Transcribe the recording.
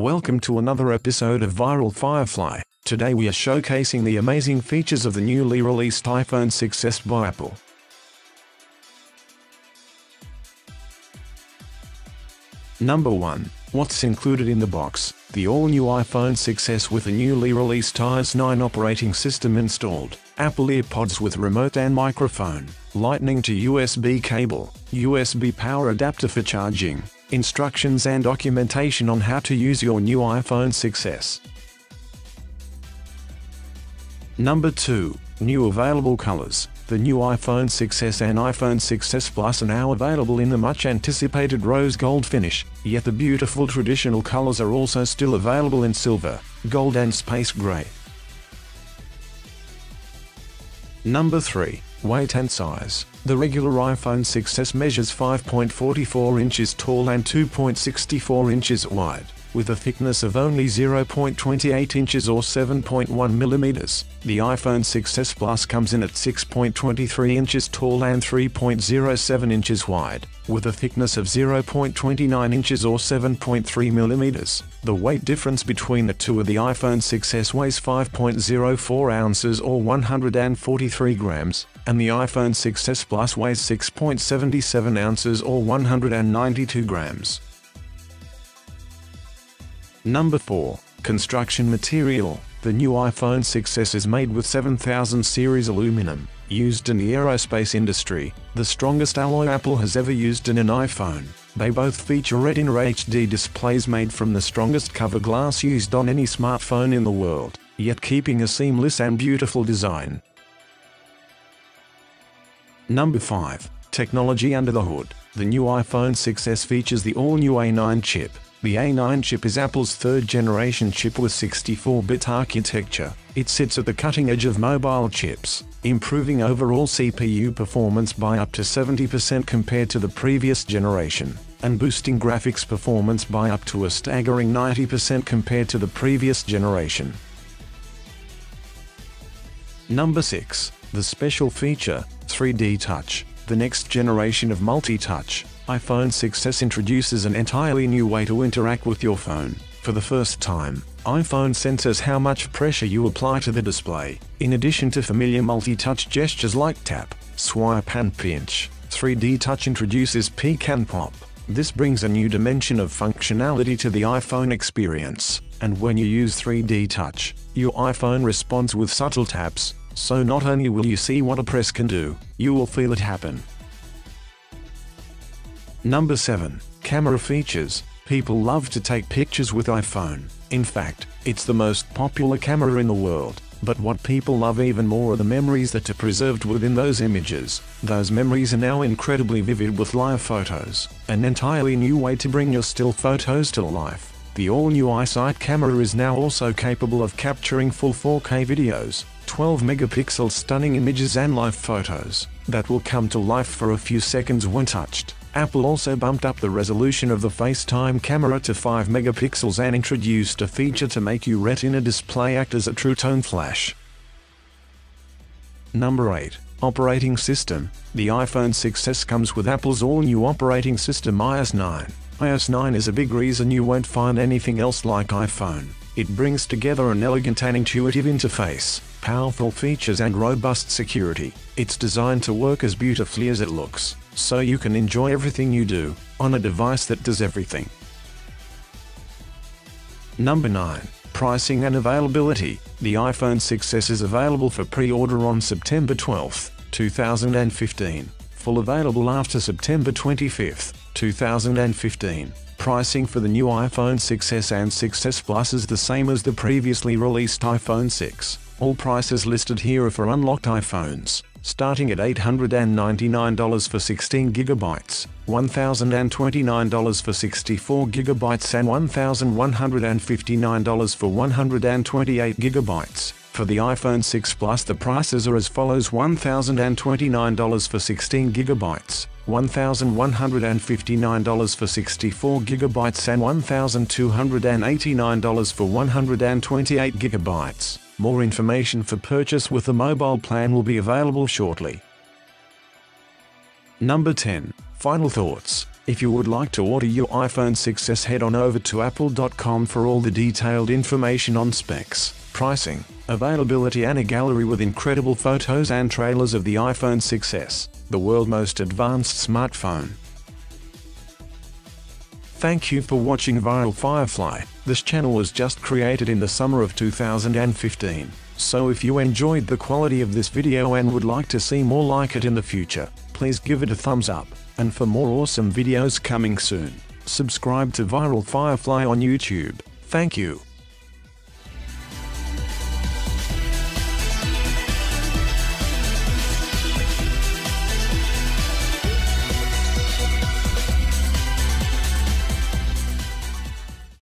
Welcome to another episode of Viral Firefly. Today we are showcasing the amazing features of the newly released iPhone 6s by Apple. Number 1. What's included in the box? The all-new iPhone 6s with a newly released iOS 9 operating system installed, Apple EarPods with remote and microphone, Lightning to USB cable, USB power adapter for charging, instructions and documentation on how to use your new iPhone 6s. Number 2. New available colors. The new iPhone 6s and iPhone 6s Plus are now available in the much anticipated rose gold finish, yet the beautiful traditional colors are also still available in silver, gold and space gray. Number 3. Weight and size. The regular iPhone 6s measures 5.44 inches tall and 2.64 inches wide with a thickness of only 0.28 inches or 7.1 millimeters. The iPhone 6s Plus comes in at 6.23 inches tall and 3.07 inches wide, with a thickness of 0.29 inches or 7.3 millimeters. The weight difference between the two of the iPhone 6s weighs 5.04 ounces or 143 grams, and the iPhone 6s Plus weighs 6.77 ounces or 192 grams. Number 4. Construction Material The new iPhone 6s is made with 7000 series aluminum, used in the aerospace industry, the strongest alloy Apple has ever used in an iPhone. They both feature Retina HD displays made from the strongest cover glass used on any smartphone in the world, yet keeping a seamless and beautiful design. Number 5. Technology under the hood. The new iPhone 6s features the all-new A9 chip, the A9 chip is Apple's third generation chip with 64-bit architecture. It sits at the cutting edge of mobile chips, improving overall CPU performance by up to 70% compared to the previous generation, and boosting graphics performance by up to a staggering 90% compared to the previous generation. Number 6. The special feature, 3D Touch. The next generation of multi-touch, iPhone 6s introduces an entirely new way to interact with your phone. For the first time, iPhone senses how much pressure you apply to the display. In addition to familiar multi-touch gestures like tap, swipe and pinch, 3D Touch introduces Peek and Pop. This brings a new dimension of functionality to the iPhone experience, and when you use 3D Touch, your iPhone responds with subtle taps, so not only will you see what a press can do, you will feel it happen. Number 7. Camera features. People love to take pictures with iPhone. In fact, it's the most popular camera in the world. But what people love even more are the memories that are preserved within those images. Those memories are now incredibly vivid with live photos, an entirely new way to bring your still photos to life. The all-new iSight camera is now also capable of capturing full 4K videos, 12 megapixel stunning images and live photos that will come to life for a few seconds when touched. Apple also bumped up the resolution of the FaceTime camera to 5 megapixels and introduced a feature to make your Retina display act as a True Tone flash. Number 8. Operating System. The iPhone 6s comes with Apple's all-new operating system iOS 9. iOS 9 is a big reason you won't find anything else like iPhone. It brings together an elegant and intuitive interface, powerful features and robust security. It's designed to work as beautifully as it looks so you can enjoy everything you do on a device that does everything. Number 9. Pricing and availability. The iPhone 6s is available for pre-order on September 12, 2015. Full available after September 25, 2015. Pricing for the new iPhone 6s and 6s Plus is the same as the previously released iPhone 6. All prices listed here are for unlocked iPhones starting at $899 for 16 gigabytes, $1,029 for 64 gigabytes and $1,159 for 128 gigabytes. For the iPhone 6 Plus the prices are as follows $1,029 for 16 gigabytes, $1,159 for 64 gigabytes and $1,289 for 128 gigabytes. More information for purchase with the mobile plan will be available shortly. Number 10. Final thoughts. If you would like to order your iPhone 6s head on over to apple.com for all the detailed information on specs, pricing, availability and a gallery with incredible photos and trailers of the iPhone 6s, the world's most advanced smartphone. Thank you for watching Viral Firefly. This channel was just created in the summer of 2015. So if you enjoyed the quality of this video and would like to see more like it in the future, please give it a thumbs up. And for more awesome videos coming soon, subscribe to Viral Firefly on YouTube. Thank you.